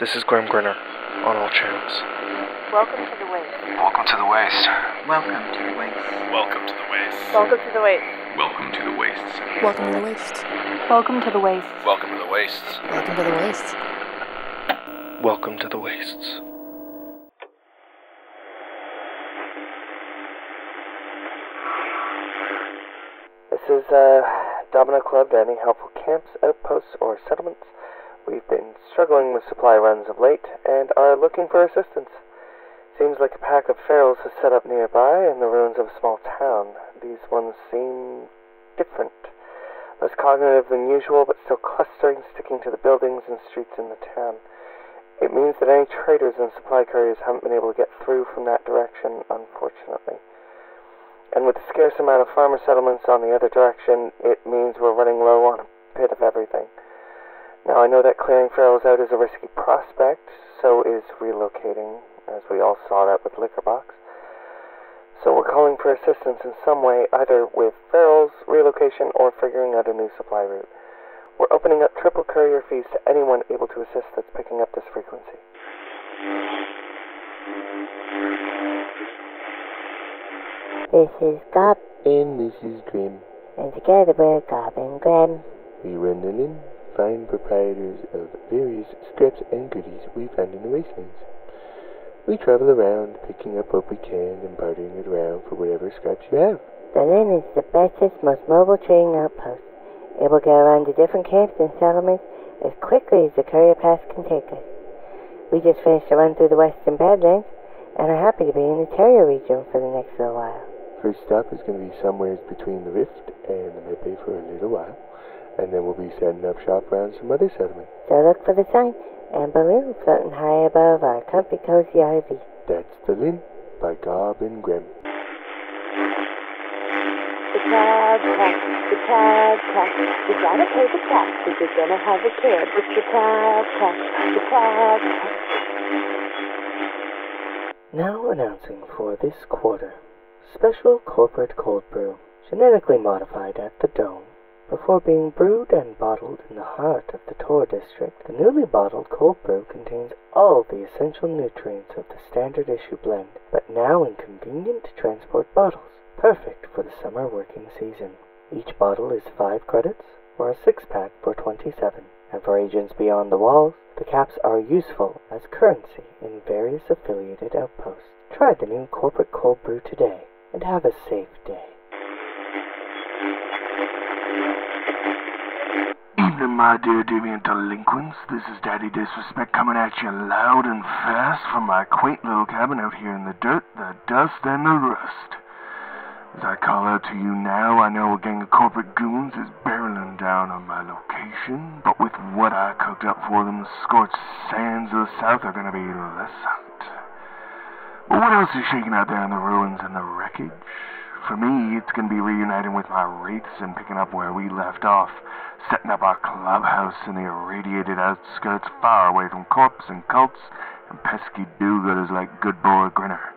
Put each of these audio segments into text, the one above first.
This is Grim Grinner on all channels. Welcome to the waste. Welcome to the waste. Welcome to the waste. Welcome to the waste. Welcome to the waste. Welcome to the wastes. Welcome to the waste. Welcome to the waste. Welcome to the wastes. Welcome to the waste. Welcome to the wastes. This is uh, Domino Club to any helpful camps, outposts, or settlements. We've been struggling with supply runs of late and are looking for assistance. Seems like a pack of ferals has set up nearby in the ruins of a small town. These ones seem different. Less cognitive than usual, but still clustering, sticking to the buildings and streets in the town. It means that any traders and supply couriers haven't been able to get through from that direction, unfortunately. And with the scarce amount of farmer settlements on the other direction, it means we're running low on a bit of everything. Now, I know that clearing ferals out is a risky prospect, so is relocating, as we all saw that with Liquor Box. So we're calling for assistance in some way, either with ferals, relocation, or figuring out a new supply route. We're opening up triple courier fees to anyone able to assist that's picking up this frequency. This is Gob, And this is Grim. and together we're Gob and Grim. We run the Lynn, fine proprietors of various scraps and goodies we find in the wastelands. We travel around, picking up what we can and bartering it around for whatever scraps you have. The Lynn is the bestest, most mobile trading outpost, It will get around to different camps and settlements as quickly as the courier pass can take us. We just finished a run through the western Badlands and are happy to be in the Terrier region for the next little while. First stop is going to be somewhere between the Rift and the Medbay for a little while, and then we'll be setting up shop around some other settlements. So look for the sign and balloon floating high above our comfy cozy RV. That's the Lynn by Gob and Grim. The tab tax, the tab tax. You gotta pay the tax if you're gonna have a kid. It's the tab tax, the tab tax. Now announcing for this quarter special corporate cold brew, genetically modified at the Dome. Before being brewed and bottled in the heart of the Tor district, the newly bottled cold brew contains all the essential nutrients of the standard issue blend, but now in convenient transport bottles, perfect for the summer working season. Each bottle is 5 credits, or a 6 pack for 27. And for agents beyond the walls, the caps are useful as currency in various affiliated outposts. Try the new corporate cold brew today and have a safe day. Evening, my dear deviant delinquents. This is Daddy Disrespect coming at you loud and fast from my quaint little cabin out here in the dirt, the dust, and the rust. As I call out to you now, I know a gang of corporate goons is barreling down on my location, but with what I cooked up for them, the scorched sands of the south are gonna be lessened. But what else is shaking out there in the ruins and the wreckage? For me, it's gonna be reuniting with my wraiths and picking up where we left off, setting up our clubhouse in the irradiated outskirts far away from corpse and cults and pesky do-gooders like good boy Grinner.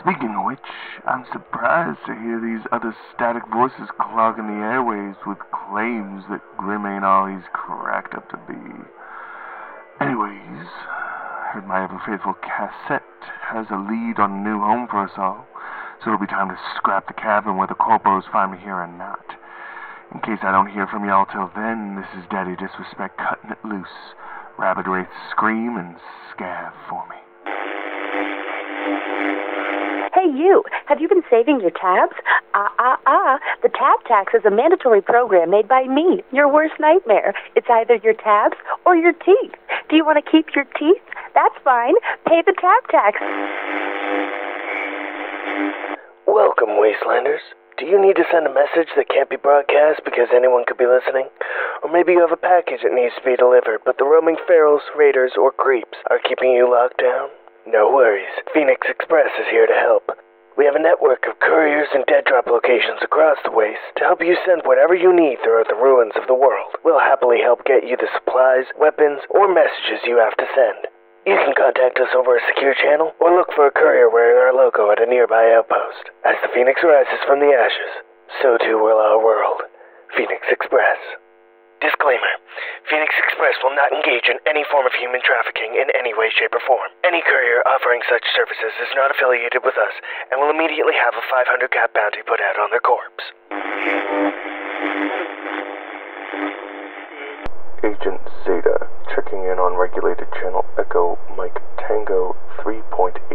Speaking of which, I'm surprised to hear these other static voices clogging the airwaves with claims that Grim ain't all he's cracked up to be. Anyways, heard my ever faithful cassette has a lead on a new home for us all, so it'll be time to scrap the cabin where the corpos find me here or not. In case I don't hear from y'all till then, this is Daddy Disrespect cutting it loose. Rabbit Wraith scream and scav for me. Hey, you! Have you been saving your tabs? Ah, ah, ah! The tab tax is a mandatory program made by me, your worst nightmare. It's either your tabs or your teeth. Do you want to keep your teeth? That's fine. Pay the tab tax. Welcome, Wastelanders. Do you need to send a message that can't be broadcast because anyone could be listening? Or maybe you have a package that needs to be delivered, but the roaming ferals, raiders, or creeps are keeping you locked down? No worries. Phoenix Express is here to help. We have a network of couriers and dead drop locations across the waste to help you send whatever you need throughout the ruins of the world. We'll happily help get you the supplies, weapons, or messages you have to send. You can contact us over a secure channel or look for a courier wearing our logo at a nearby outpost. As the phoenix rises from the ashes, so too will our world. Phoenix Express. Disclaimer Phoenix Express will not engage in any form of human trafficking in any way, shape, or form. Any courier offering such services is not affiliated with us and will immediately have a 500 cap bounty put out on their corpse. Agent Zeta, checking in on regulated channel Echo Mike Tango 3.83.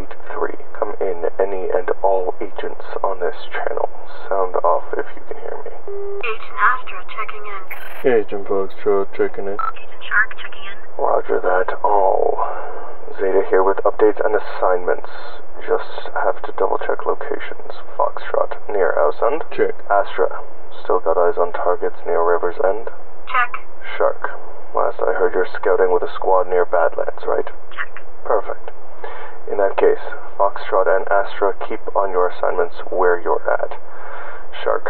Come in, any and all agents on this channel. Sound off if you can hear me. Agent Astra checking in. Agent Foxtrot checking in. Agent Shark checking in. Roger that, all. Zeta here with updates and assignments. Just have to double check locations. Foxtrot, near Ausund. Check. Astra, still got eyes on targets near River's End. Check. Shark, last I heard you're scouting with a squad near Badlands, right? Perfect. In that case, Foxtrot and Astra keep on your assignments where you're at. Shark,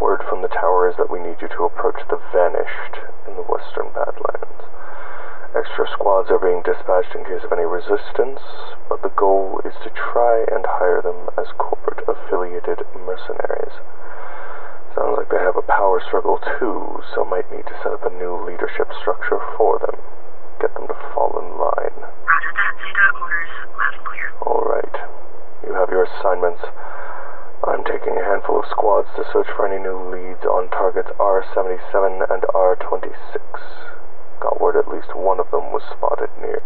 word from the tower is that we need you to approach the Vanished in the western Badlands. Extra squads are being dispatched in case of any resistance, but the goal is to try and hire them as corporate affiliated mercenaries. Sounds like they have a power struggle too, so might need to set up a new leadership structure for them. Get them to fall in line. Roger that. Zeta orders loud and clear. Alright. You have your assignments. I'm taking a handful of squads to search for any new leads on targets R77 and R26. Got word at least one of them was spotted near.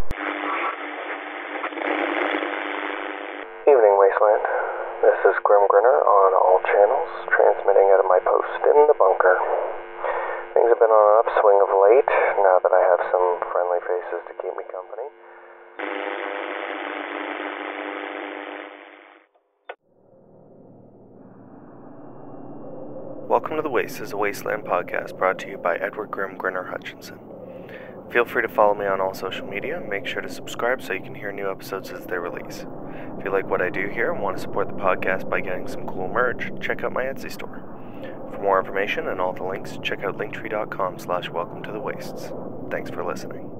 Evening, Wasteland. This is Grim Grinner on all channels, transmitting out of my post in the bunker. Things have been on an upswing of late, now that I have some friendly faces to keep me company. Welcome to The Waste is a Wasteland podcast brought to you by Edward Grim Grinner Hutchinson. Feel free to follow me on all social media make sure to subscribe so you can hear new episodes as they release. If you like what I do here and want to support the podcast by getting some cool merch, check out my Etsy store. For more information and all the links, check out linktree.com slash welcome to the wastes. Thanks for listening.